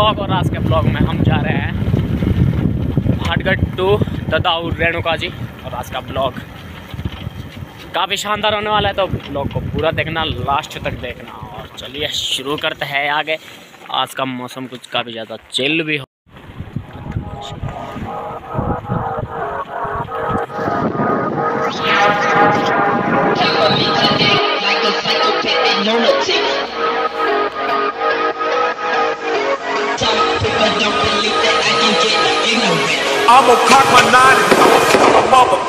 Blog और आज के ब्लॉग में हम जा रहे हैं हाटगढ़ टू ददाऊ रेणुका जी और आज का ब्लॉग काफ़ी शानदार होने वाला है तो ब्लॉग को पूरा देखना लास्ट तक देखना। और चलिए शुरू करते हैं आगे। आज का मौसम कुछ काफ़ी ज़्यादा चिल भी हो I'm gonna cock my nine and I'm a mother.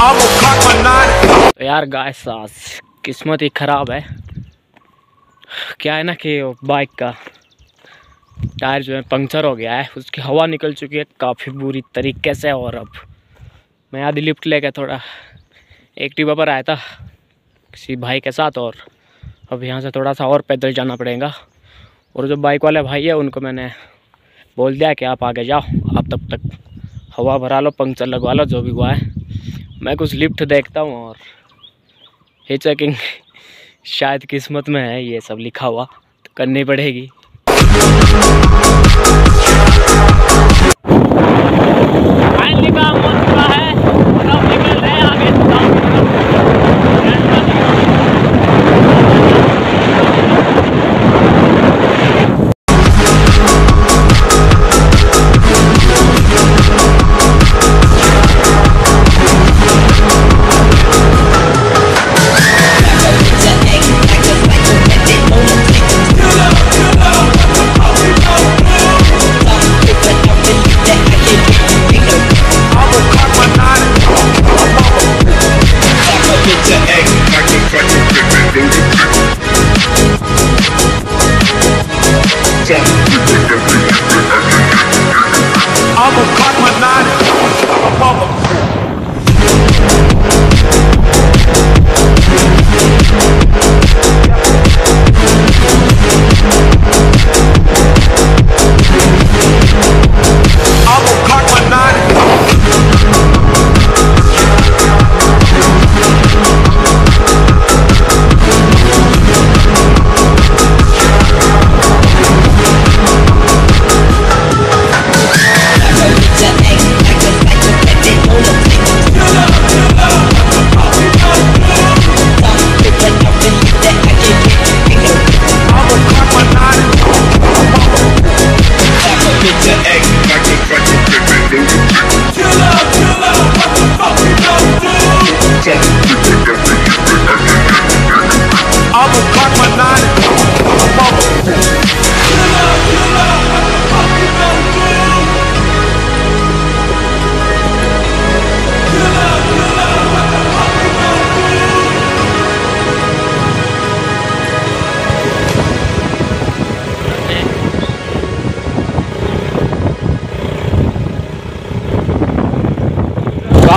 I'm gonna cock my nine. तो यार गाय सास किस्मत ही ख़राब है क्या है ना कि बाइक का टायर जो है, पंक्चर हो गया है। उसकी हवा निकल चुकी है काफ़ी बुरी तरीके से और अब मैं आधी लिफ्ट लेके थोड़ा एक्टिवा पर आया था किसी भाई के साथ और अब यहाँ से थोड़ा सा और पैदल जाना पड़ेगा। और जो बाइक वाले भाई है, उनको मैंने बोल दिया कि आप आगे जाओ, आप तब तक हवा भरा लो, पंक्चर लगवा लो, जो भी हुआ है। मैं कुछ लिफ्ट देखता हूँ और ये चेकिंग शायद किस्मत में है ये सब लिखा हुआ तो करनी पड़ेगी। Thank you. Yeah.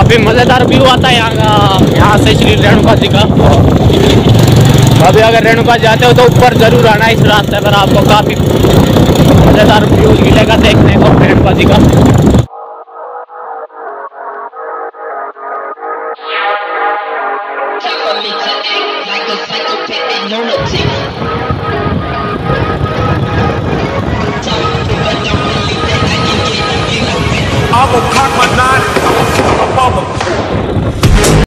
काफ़ी मज़ेदार व्यू आता है यहाँ यहाँ से श्री रेणुका जी का। अभी अगर रेणुका जाते हो तो ऊपर ज़रूर आना इस रास्ते पर, आपको काफ़ी मज़ेदार व्यू मिलेगा देखने को रेणुका जी का.